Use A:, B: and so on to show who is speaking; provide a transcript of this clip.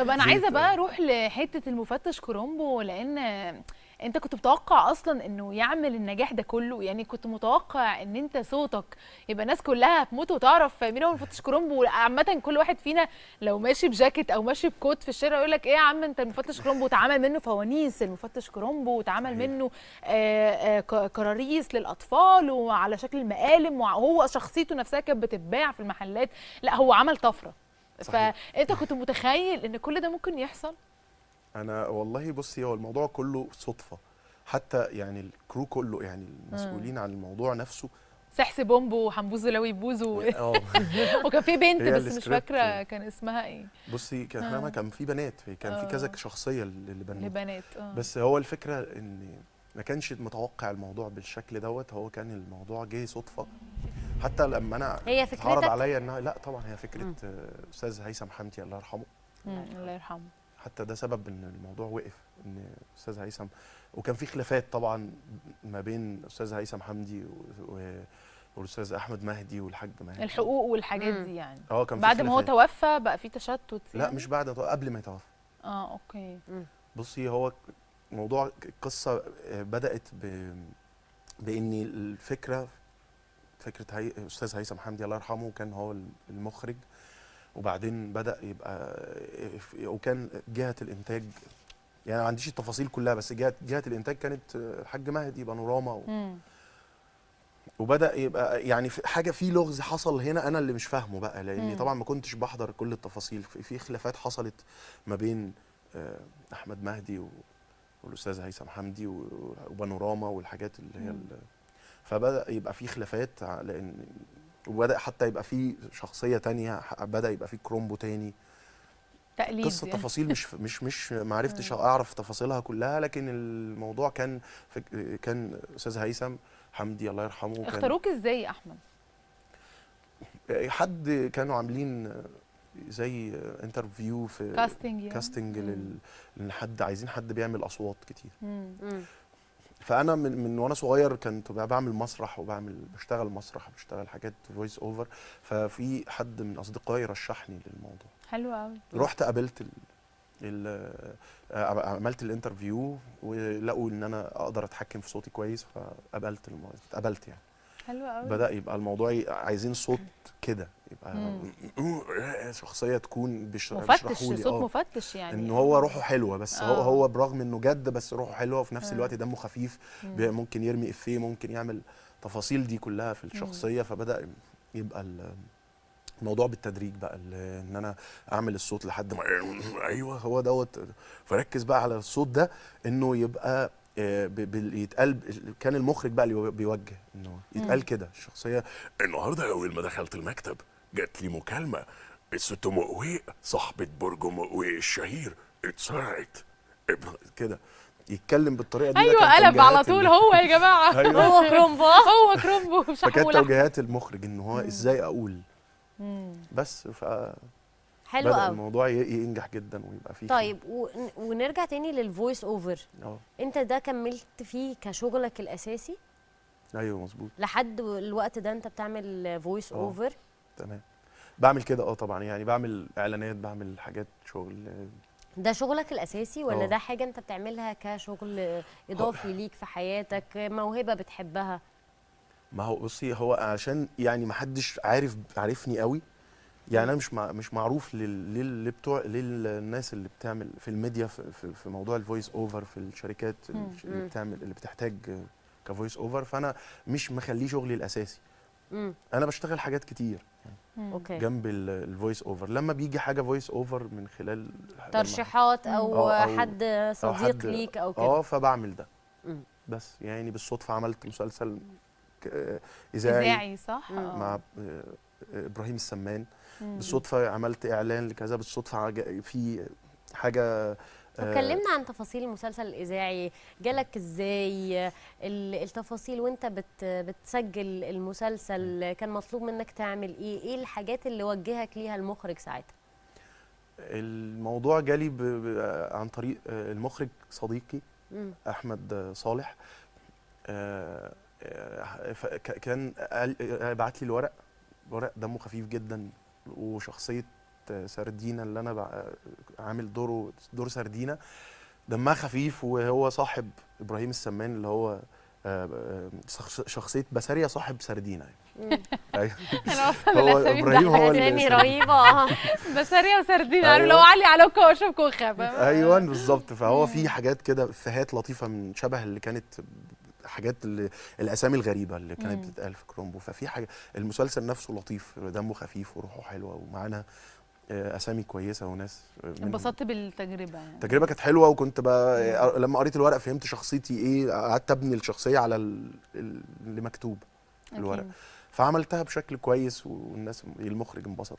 A: طب أنا
B: عايزة.
A: بقى أروح لحتة المفتش كرومبو لأن أنت كنت متوقع أصلا إنه يعمل النجاح ده كله. يعني كنت متوقع إن أنت صوتك يبقى الناس كلها هتموت وتعرف مين هو المفتش كرومبو عامة كل واحد فينا لو ماشي بجاكيت أو ماشي بكوت في الشارع يقول لك إيه يا عم أنت المفتش كرومبو اتعمل منه فوانيس المفتش كرومبو واتعمل
B: صحيح.
A: منه آه، آه، كراريس للأطفال وعلى شكل مقالم وهو شخصيته نفسها كانت بتتباع في المحلات. لا هو عمل طفرة.
B: صحيح.
A: فأنت كنت متخيل إن كل ده ممكن يحصل
B: أنا والله بصي هو الموضوع كله صدفة حتى يعني ال crew كله يعني المسؤولين عن الموضوع نفسه
A: سحس بومبو وحنبوزو لوي بوزو
B: آه
A: وكان في بنت بس مش. فاكرة كان اسمها إيه
B: بصي كان
A: آه.
B: آه. كان في بنات في- كان في كذا
A: آه.
B: شخصية لبنات
A: لبنات آه
B: بس هو الفكرة إن ما كانش متوقع الموضوع بالشكل دوت هو كان الموضوع جه صدفة حتى لما أنا
C: هي فكرتك
B: عليا انها لا طبعا هي
C: فكرة.
B: آه، أستاذ هيثم حمدي الله يرحمه
A: الله يرحمه
B: حتى ده سبب إن الموضوع وقف إن أستاذ هيثم وكان في خلافات طبعا ما بين أستاذ هيثم حمدي و- والأستاذ أحمد مهدي والحاج مهدي
A: الحقوق والحاجات. دي يعني
B: آه كان في
A: بعد ما هو. توفى بقى في تشتت
B: لا
A: يعني؟
B: مش بعد قبل ما يتوفى
A: آه أوكي
B: بصي هو موضوع القصة بدأت ب بإن الفكرة فكرة هي أستاذ هيثم حمدي الله يرحمه كان هو المخرج وبعدين بدأ يبقى وكان جهة الإنتاج يعني ما عنديش التفاصيل كلها بس جهه جهة الإنتاج كانت الحاج مهدي بانوراما و-
A: مم.
B: وبدأ يبقى يعني في حاجة في لغز حصل هنا أنا اللي مش فاهمه بقى لأني
A: مم.
B: طبعا ما كنتش بحضر كل التفاصيل في خلافات حصلت ما بين آه، أحمد مهدي و- والأستاذ هيثم حمدي وبانوراما والحاجات اللي هي فبدأ يبقى في خلافات لأن وبدأ حتى يبقى في شخصية تانية بدأ يبقى في كرومبو تاني
A: تقليد
B: قصة
A: يعني.
B: تفاصيل مش مش مش ما عرفتش
A: مم.
B: أعرف تفاصيلها كلها لكن الموضوع كان كان أستاذ هيثم حمدي الله يرحمه
A: اختاروك إزاي يا أحمد
B: حد كانوا عاملين زي interview في
A: casting يعني casting.
B: لل- لحد عايزين حد بيعمل أصوات كتير
A: مم.
B: فأنا من, من وأنا صغير كنت بعمل مسرح وبعمل بشتغل مسرح بشتغل حاجات voice over ففي حد من أصدقائي رشحني للموضوع.
A: حلو قوي
B: رحت قابلت ال ال عملت ال interview ولقوا إن أنا أقدر أتحكم في صوتي كويس فقبلت الموضوع اتقبلت يعني.
A: حلو قوي
B: بدأ يبقى الموضوع عايزين صوت كده. يبقى. شخصية تكون بيش-
A: مفتش صوت
B: آه
A: مفتش يعني
B: إن هو روحه حلوة بس هو
A: آه.
B: هو برغم إنه جد بس روحه حلوة وفي نفس
A: آه.
B: الوقت دمه خفيف
A: مم.
B: ممكن يرمي إفيه ممكن يعمل تفاصيل دي كلها في الشخصية فبدأ يبقى ال- الموضوع بالتدريج بقى إن أنا أعمل الصوت لحد ما أيوه هو دوت فركز بقى على الصوت ده إنه يبقى آه، يتقال كان المخرج بقى اللي بيوجه
A: إنه.
B: يتقال كده الشخصية
D: النهارده اول ما دخلت المكتب جات لي مكالمة. الست مقويق صاحبة برج مقويق الشهير. اتسرعت ابن-
B: كده. يتكلم بالطريقة دي أيوه
A: قلب على طول. هو يا جماعة.
B: أيوة.
C: هو كرومبو.
A: هو كرومبو. مش
B: فكانت توجيهات المخرج إن هو
A: مم.
B: إزاي أقول.
A: مم.
B: بس فبدا
C: حلو قوي
B: الموضوع ينجح جدا ويبقى فيه
C: طيب ون- ونرجع تاني لل voice
B: over
C: آه أنت ده كملت فيه كشغلك الأساسي؟
B: أيوه مظبوط.
C: لحد الوقت ده أنت بتعمل voice
B: أه.
C: over
B: تمام بعمل كده آه طبعا يعني بعمل إعلانات بعمل حاجات شغل
C: ده شغلك الأساسي ولا
B: آه.
C: ده حاجة أنت بتعملها كشغل إضافي ليك في حياتك موهبة بتحبها
B: ما هو بصي هو عشان يعني ما حدش عارف عارفني قوي يعني أنا مش مع مش معروف لل لل لبتوع للناس اللي بتعمل في الميديا في, في, في موضوع ال voice over في الشركات. اللي. بتعمل اللي بتحتاج ك voice over فأنا مش مخليه شغلي الأساسي
C: امم
B: أنا بشتغل حاجات كتير
A: مم.
C: okay
B: جنب ال voice over لما بيجي حاجة voice over من خلال
C: ترشيحات
B: أو, أو-
C: حد
B: أو
C: صديق
B: حد-
C: ليك أو كده
B: آه فبعمل ده
C: مم.
B: بس يعني بالصدفة عملت مسلسل آه، إذاعي
A: إذاعي صح
C: مم.
A: آه.
B: مع آه، إبراهيم السمان
A: مم.
B: بالصدفة عملت إعلان لكذا بالصدفة في حاجة
C: طب كلمنا عن تفاصيل المسلسل الإذاعي جالك إزاي؟ ال- التفاصيل وأنت بت بتسجل المسلسل كان مطلوب منك تعمل إيه؟ إيه الحاجات اللي وجهك ليها المخرج ساعتها؟
B: الموضوع جالي. عن طريق آه، المخرج صديقي. أحمد صالح. آه، آه، كان بعت لي الورق. ورق دمه خفيف جدا وشخصية سردينة اللي أنا عامل دوره دور سردينة دمها خفيف وهو صاحب إبراهيم السمان اللي هو آه، شخص- شخصية بسارية صاحب سردينة يعني. أيوة.
A: أنا أصلا
B: هو
A: الاسامي
B: إبراهيم هو اللي
C: اسامي رهيبة آه
A: بسارية وسردين عارف
B: أيوة.
A: لو علي على واشرب كوخه؟
B: أيوه بالظبط فهو في حاجات كده إفيهات لطيفة من شبه اللي كانت حاجات اللي الأسامي الغريبة اللي كانت. بتتقال في كرومبو ففي حاجة المسلسل نفسه لطيف دمه خفيف وروحه حلوة ومعانا أسامي كويسة وناس آه،.
A: انبسطت بالتجربة يعني
B: التجربه كانت حلوة وكنت بقى لما قريت الورق فهمت شخصيتي إيه قعدت أبني الشخصية على ال- ال- اللي مكتوب في الورق. فعملتها بشكل كويس والناس المخرج انبسط